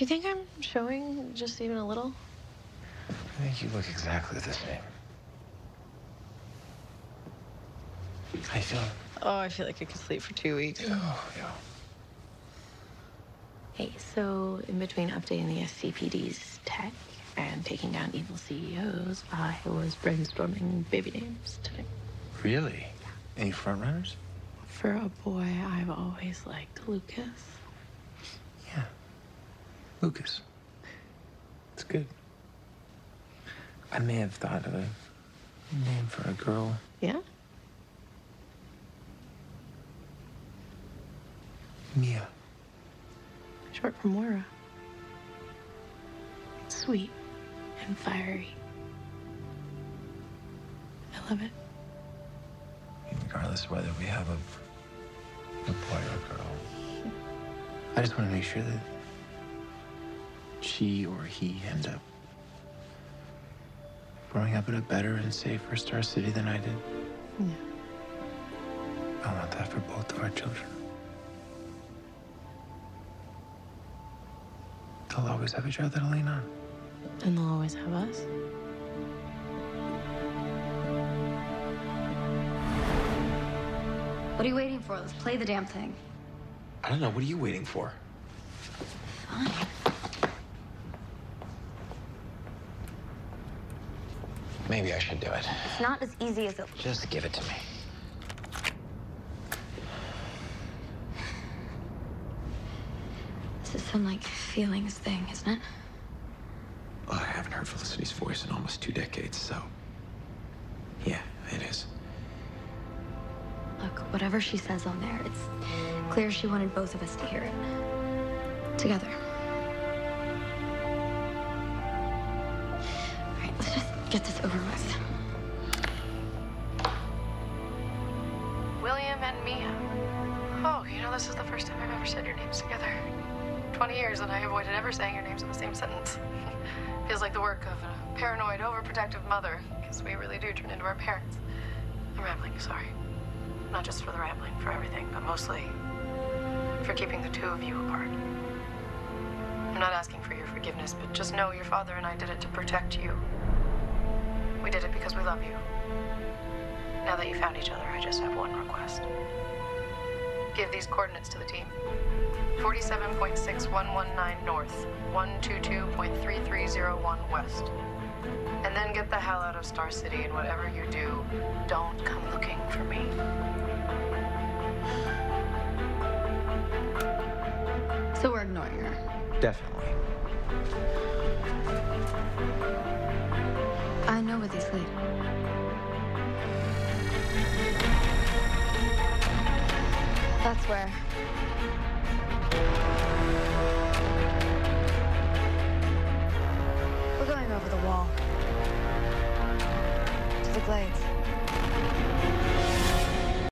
Do you think I'm showing just even a little? I think you look exactly the same. How you feeling? Oh, I feel like I could sleep for two weeks. Oh, yeah. Hey, so in between updating the SCPD's tech and taking down evil CEOs, I was brainstorming baby names today. Really? Any front runners? For a boy, I've always liked Lucas. Lucas. It's good. I may have thought of a name for a girl. Yeah? Mia. Short for Moira. Sweet and fiery. I love it. Regardless of whether we have a, a boy or a girl. I just want to make sure that she or he end up growing up in a better and safer Star City than I did. Yeah. I want that for both of our children. They'll always have each other to lean on. And they'll always have us. What are you waiting for? Let's play the damn thing. I don't know. What are you waiting for? Fine. Maybe I should do it. It's not as easy as it looks. Just give it to me. This is some like feelings thing, isn't it? Well, I haven't heard Felicity's voice in almost two decades, so. Yeah, it is. Look, whatever she says on there, it's clear she wanted both of us to hear it. Together. Get this over with. William and Mia. Oh, you know, this is the first time I've ever said your names together. 20 years and I avoided ever saying your names in the same sentence. Feels like the work of a paranoid, overprotective mother, because we really do turn into our parents. I'm rambling, sorry. Not just for the rambling, for everything, but mostly for keeping the two of you apart. I'm not asking for your forgiveness, but just know your father and I did it to protect you. We did it because we love you. Now that you found each other, I just have one request. Give these coordinates to the team. 47.6119 north, 122.3301 west. And then get the hell out of Star City, and whatever you do, don't come looking for me. So we're ignoring her. Definitely. Know where these lead. That's where. We're going over the wall. To the glades.